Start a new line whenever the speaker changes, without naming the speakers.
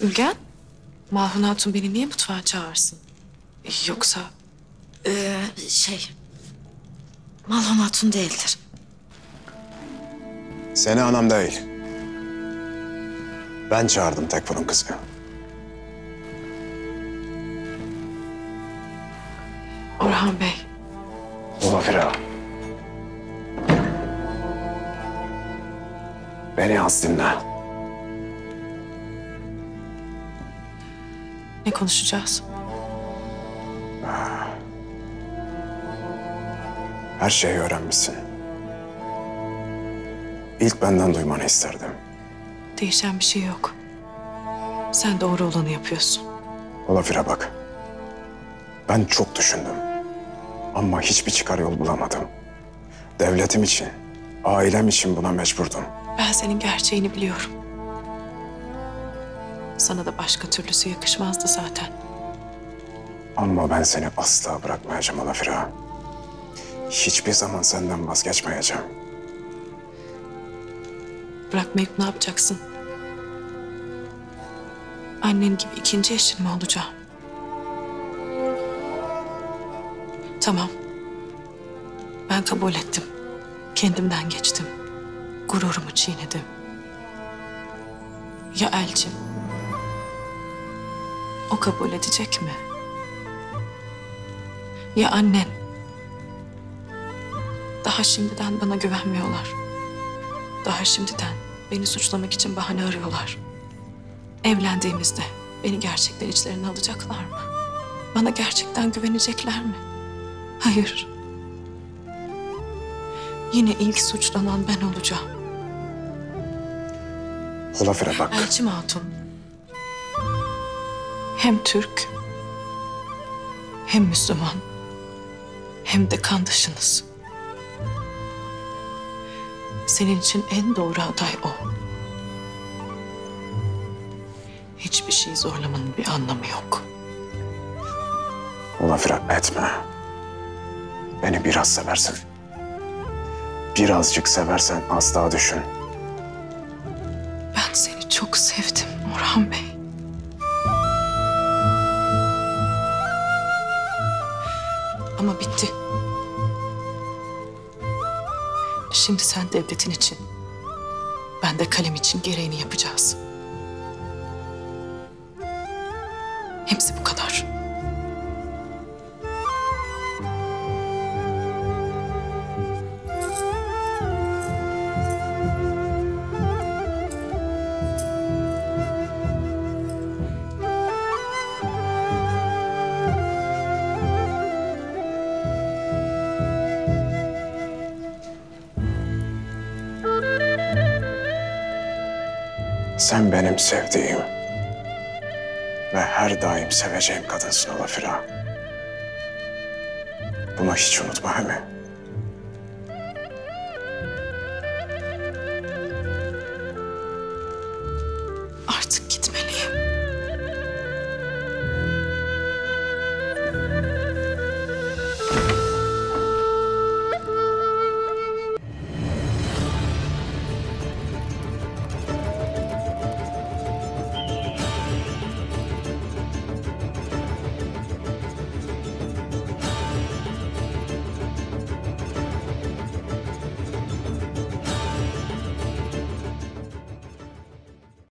Ülgen, Mahun Hatun beni niye mutfağa çağırsın? Yoksa
Ee, şey... Malhun Hatun değildir.
Seni anam değil. Ben çağırdım Tekfur'un kızı.
Orhan Bey,
Ula Fira. Beni az dinle.
Ne konuşacağız?
Her şeyi öğrenmişsin. İlk benden duymanı isterdim.
Değişen bir şey yok. Sen doğru olanı yapıyorsun.
Ula Fira bak. Ben çok düşündüm. Ama hiçbir çıkar yol bulamadım. Devletim için, ailem için buna mecburdum.
Ben senin gerçeğini biliyorum. Sana da başka türlüsü yakışmazdı zaten.
Ama ben seni asla bırakmayacağım Ula Fira. Hiçbir zaman senden vazgeçmeyeceğim.
Bırakmayıp ne yapacaksın? Annen gibi ikinci eşin mi olacağım? Tamam. Ben kabul ettim. Kendimden geçtim. Gururumu çiğnedim. Ya Elçin? O kabul edecek mi? Ya annen? Daha şimdiden bana güvenmiyorlar. Daha şimdiden beni suçlamak için bahane arıyorlar. Evlendiğimizde beni gerçekten içlerine alacaklar mı? Bana gerçekten güvenecekler mi? Hayır. Yine ilk suçlanan ben olacağım.
Ula Fira bak.
Elçim Hatun. Hem Türk, hem Müslüman, hem de kandaşınız. Senin için en doğru aday o. Hiçbir şey zorlamanın bir anlamı yok.
Ula Fira etme. Beni biraz seversin. Birazcık seversen az daha düşün.
Ben seni çok sevdim Orhan Bey. Ama bitti. Şimdi sen devletin için, ben de kalem için gereğini yapacağız.
Sen benim sevdiğim ve her daim seveceğim kadınsın Alafira. Bunu hiç unutma Hemi. Artık